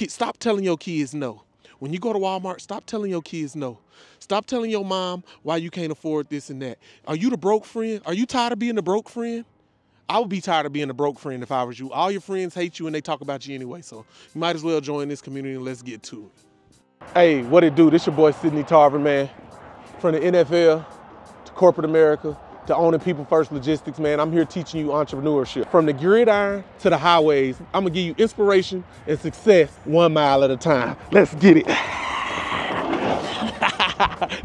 kid, stop telling your kids no. When you go to Walmart, stop telling your kids no. Stop telling your mom why you can't afford this and that. Are you the broke friend? Are you tired of being the broke friend? I would be tired of being a broke friend if I was you. All your friends hate you and they talk about you anyway, so you might as well join this community and let's get to it. Hey, what it do? This your boy Sidney Tarver, man. From the NFL to corporate America to owning people first logistics, man. I'm here teaching you entrepreneurship. From the gridiron to the highways, I'm gonna give you inspiration and success one mile at a time. Let's get it.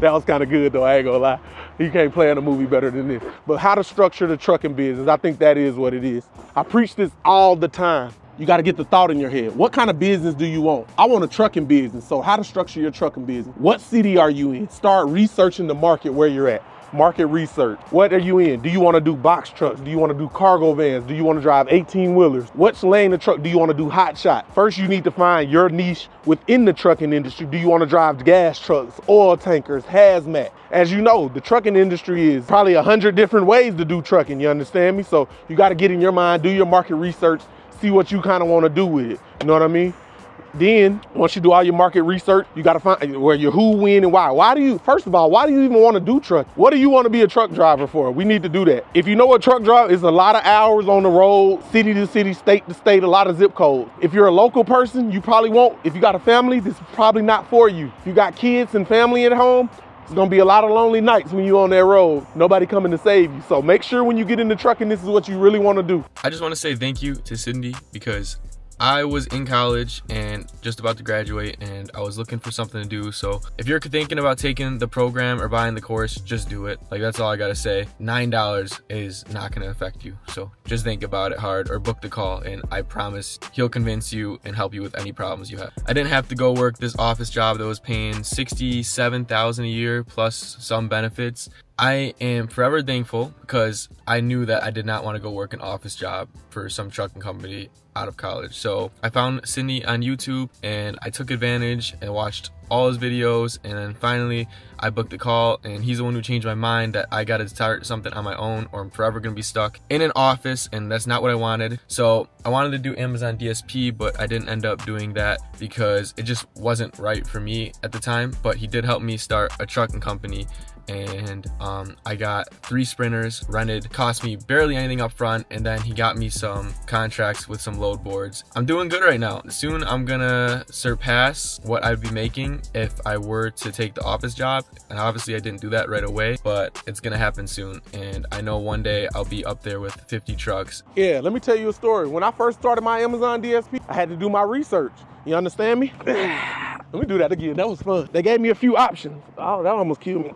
that was kind of good though, I ain't gonna lie. You can't play in a movie better than this. But how to structure the trucking business, I think that is what it is. I preach this all the time. You got to get the thought in your head. What kind of business do you want? I want a trucking business. So how to structure your trucking business? What city are you in? Start researching the market where you're at market research. What are you in? Do you want to do box trucks? Do you want to do cargo vans? Do you want to drive 18 wheelers? What's lane of truck do you want to do hot shot? First, you need to find your niche within the trucking industry. Do you want to drive gas trucks, oil tankers, hazmat? As you know, the trucking industry is probably a hundred different ways to do trucking. You understand me? So you got to get in your mind, do your market research, see what you kind of want to do with it. You know what I mean? Then once you do all your market research, you gotta find where your who, when, and why. Why do you, first of all, why do you even wanna do truck? What do you wanna be a truck driver for? We need to do that. If you know a truck drive it's a lot of hours on the road, city to city, state to state, a lot of zip codes. If you're a local person, you probably won't. If you got a family, this is probably not for you. If you got kids and family at home, it's gonna be a lot of lonely nights when you're on that road. Nobody coming to save you. So make sure when you get in the truck and this is what you really wanna do. I just wanna say thank you to Cindy because I was in college and just about to graduate and I was looking for something to do. So if you're thinking about taking the program or buying the course, just do it. Like that's all I gotta say. $9 is not gonna affect you. So just think about it hard or book the call and I promise he'll convince you and help you with any problems you have. I didn't have to go work this office job that was paying 67,000 a year plus some benefits. I am forever thankful because I knew that I did not want to go work an office job for some trucking company out of college. So I found Sidney on YouTube and I took advantage and watched all his videos and then finally I booked a call and he's the one who changed my mind that I gotta start something on my own or I'm forever gonna be stuck in an office and that's not what I wanted. So I wanted to do Amazon DSP but I didn't end up doing that because it just wasn't right for me at the time but he did help me start a trucking company and um, I got three sprinters rented, cost me barely anything up front, and then he got me some contracts with some load boards. I'm doing good right now. Soon I'm gonna surpass what I'd be making if I were to take the office job, and obviously I didn't do that right away, but it's gonna happen soon, and I know one day I'll be up there with 50 trucks. Yeah, let me tell you a story. When I first started my Amazon DSP, I had to do my research. You understand me? let me do that again. That was fun. They gave me a few options. Oh, that almost killed me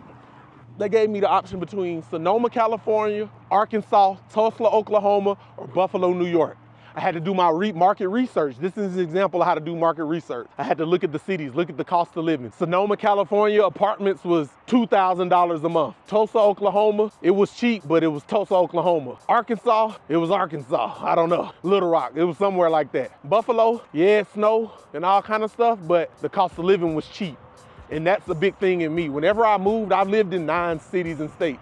they gave me the option between Sonoma, California, Arkansas, Tulsa, Oklahoma, or Buffalo, New York. I had to do my re market research. This is an example of how to do market research. I had to look at the cities, look at the cost of living. Sonoma, California, apartments was $2,000 a month. Tulsa, Oklahoma, it was cheap, but it was Tulsa, Oklahoma. Arkansas, it was Arkansas. I don't know. Little Rock, it was somewhere like that. Buffalo, yeah, snow and all kind of stuff, but the cost of living was cheap. And that's a big thing in me. Whenever I moved, I've lived in nine cities and states.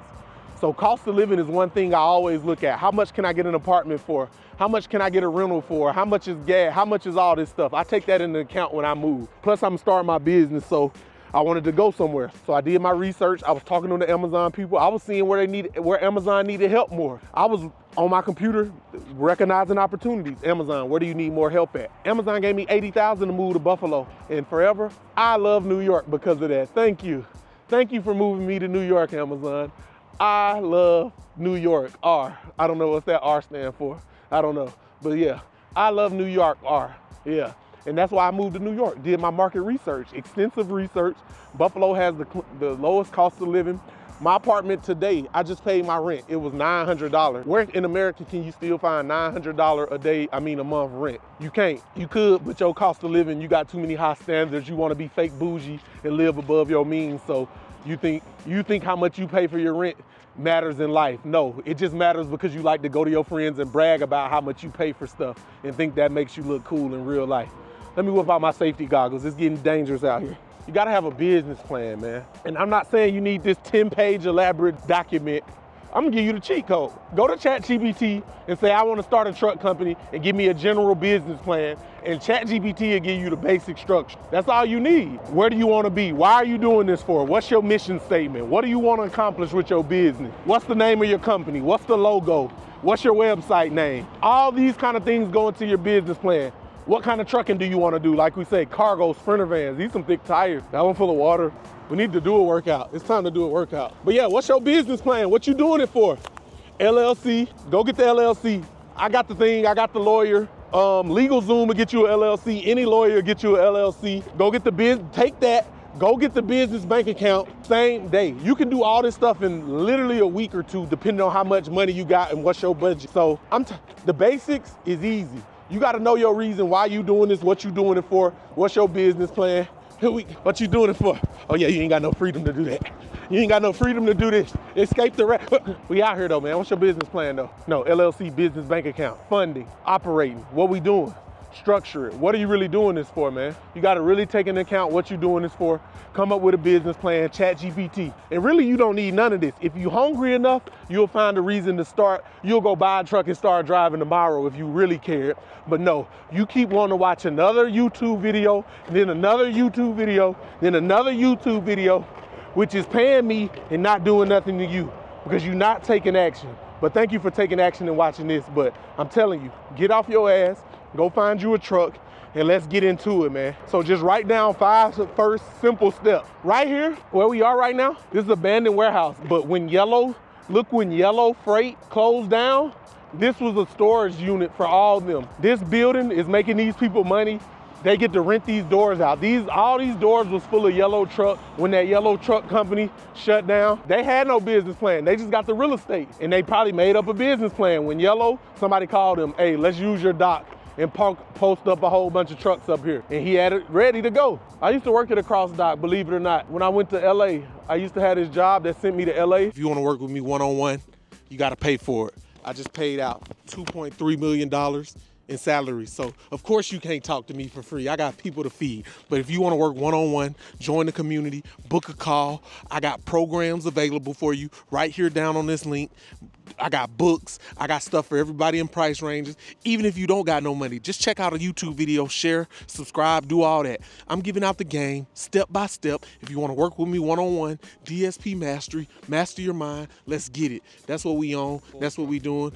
So cost of living is one thing I always look at. How much can I get an apartment for? How much can I get a rental for? How much is gas? How much is all this stuff? I take that into account when I move. Plus I'm starting my business, so I wanted to go somewhere. So I did my research. I was talking to the Amazon people. I was seeing where they needed, where Amazon needed help more. I was on my computer recognizing opportunities. Amazon, where do you need more help at? Amazon gave me 80,000 to move to Buffalo and forever. I love New York because of that. Thank you. Thank you for moving me to New York, Amazon. I love New York, R. I don't know what that R stand for. I don't know. But yeah, I love New York, R. Yeah. And that's why I moved to New York, did my market research, extensive research. Buffalo has the, the lowest cost of living. My apartment today, I just paid my rent. It was $900. Where in America can you still find $900 a day, I mean a month rent? You can't. You could, but your cost of living, you got too many high standards. You wanna be fake bougie and live above your means. So you think, you think how much you pay for your rent matters in life. No, it just matters because you like to go to your friends and brag about how much you pay for stuff and think that makes you look cool in real life. Let me whip out my safety goggles. It's getting dangerous out here. You gotta have a business plan, man. And I'm not saying you need this 10 page elaborate document I'm gonna give you the cheat code. Go to ChatGPT and say, I wanna start a truck company and give me a general business plan. And ChatGPT will give you the basic structure. That's all you need. Where do you wanna be? Why are you doing this for? What's your mission statement? What do you wanna accomplish with your business? What's the name of your company? What's the logo? What's your website name? All these kind of things go into your business plan. What kind of trucking do you want to do? Like we say, cargo, sprinter vans. These some thick tires. That one full of water. We need to do a workout. It's time to do a workout. But yeah, what's your business plan? What you doing it for? LLC. Go get the LLC. I got the thing. I got the lawyer. Um, LegalZoom will get you an LLC. Any lawyer will get you an LLC. Go get the biz. Take that. Go get the business bank account same day. You can do all this stuff in literally a week or two, depending on how much money you got and what's your budget. So I'm the basics is easy. You got to know your reason why you doing this, what you doing it for, what's your business plan, what you doing it for? Oh yeah, you ain't got no freedom to do that. You ain't got no freedom to do this. Escape the rat. We out here though, man. What's your business plan though? No, LLC business bank account, funding, operating. What we doing? Structure it. What are you really doing this for, man? You got to really take into account what you're doing this for. Come up with a business plan, ChatGPT. And really, you don't need none of this. If you're hungry enough, you'll find a reason to start. You'll go buy a truck and start driving tomorrow if you really cared. But no, you keep wanting to watch another YouTube video, then another YouTube video, then another YouTube video, which is paying me and not doing nothing to you because you're not taking action. But thank you for taking action and watching this. But I'm telling you, get off your ass, Go find you a truck and let's get into it, man. So just write down five first simple steps. Right here, where we are right now, this is abandoned warehouse. But when yellow, look when yellow freight closed down, this was a storage unit for all of them. This building is making these people money. They get to rent these doors out. These all these doors was full of yellow truck. When that yellow truck company shut down, they had no business plan. They just got the real estate. And they probably made up a business plan. When yellow, somebody called them, hey, let's use your dock and punk post up a whole bunch of trucks up here. And he had it ready to go. I used to work at a cross dock, believe it or not. When I went to LA, I used to have this job that sent me to LA. If you wanna work with me one-on-one, you gotta pay for it. I just paid out $2.3 million in salary. So of course you can't talk to me for free. I got people to feed. But if you want to work one-on-one, join the community, book a call. I got programs available for you right here down on this link. I got books. I got stuff for everybody in price ranges. Even if you don't got no money, just check out a YouTube video, share, subscribe, do all that. I'm giving out the game step by step. If you want to work with me one on one, DSP Mastery, master your mind. Let's get it. That's what we own. That's what we doing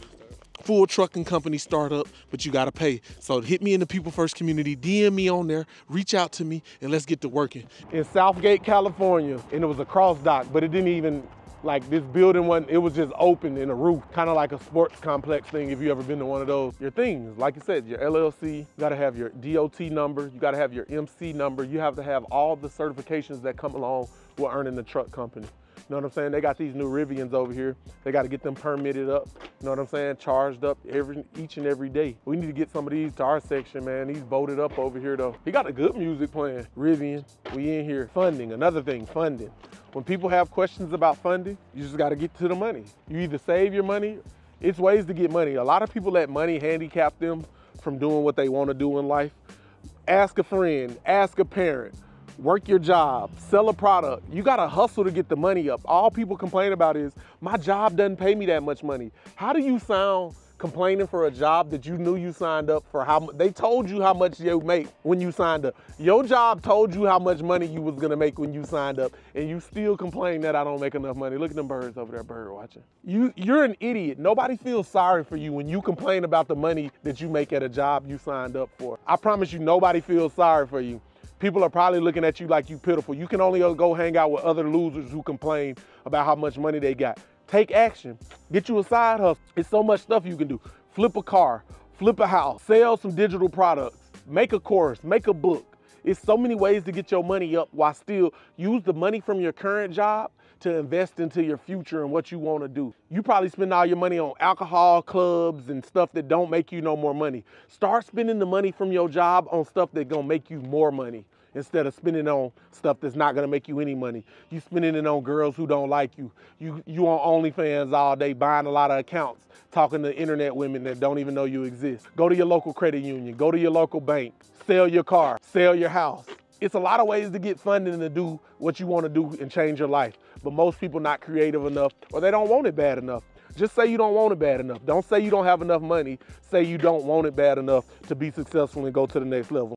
full trucking company startup, but you gotta pay. So hit me in the People First community, DM me on there, reach out to me, and let's get to working. In South Gate, California, and it was a cross dock, but it didn't even like this building wasn't, it was just open in a roof, kind of like a sports complex thing if you ever been to one of those. Your things, like you said, your LLC, you gotta have your DOT number, you gotta have your MC number, you have to have all the certifications that come along with earning the truck company. You know what I'm saying? They got these new Rivians over here. They got to get them permitted up. You know what I'm saying? Charged up every each and every day. We need to get some of these to our section, man. These bolted up over here though. He got a good music playing. Rivian, we in here. Funding, another thing, funding. When people have questions about funding, you just got to get to the money. You either save your money. It's ways to get money. A lot of people let money handicap them from doing what they want to do in life. Ask a friend, ask a parent work your job, sell a product. You gotta hustle to get the money up. All people complain about is, my job doesn't pay me that much money. How do you sound complaining for a job that you knew you signed up for? How they told you how much you make when you signed up. Your job told you how much money you was gonna make when you signed up and you still complain that i don't make enough money. Look at them birds over there bird watching. You you're an idiot. Nobody feels sorry for you when you complain about the money that you make at a job you signed up for. I promise you nobody feels sorry for you people are probably looking at you like you pitiful. You can only go hang out with other losers who complain about how much money they got. Take action. Get you a side hustle. It's so much stuff you can do. Flip a car, flip a house, sell some digital products, make a course, make a book. It's so many ways to get your money up while still use the money from your current job to invest into your future and what you want to do. You probably spend all your money on alcohol clubs and stuff that don't make you no more money. Start spending the money from your job on stuff that's to make you more money instead of spending on stuff that's not gonna make you any money. You spending it on girls who don't like you. You you on OnlyFans all day buying a lot of accounts, talking to internet women that don't even know you exist. Go to your local credit union, go to your local bank, sell your car, sell your house. It's a lot of ways to get funding to do what you want to do and change your life. but most people not creative enough or they don't want it bad enough. Just say you don't want it bad enough. Don't say you don't have enough money. Say you don't want it bad enough to be successful and go to the next level.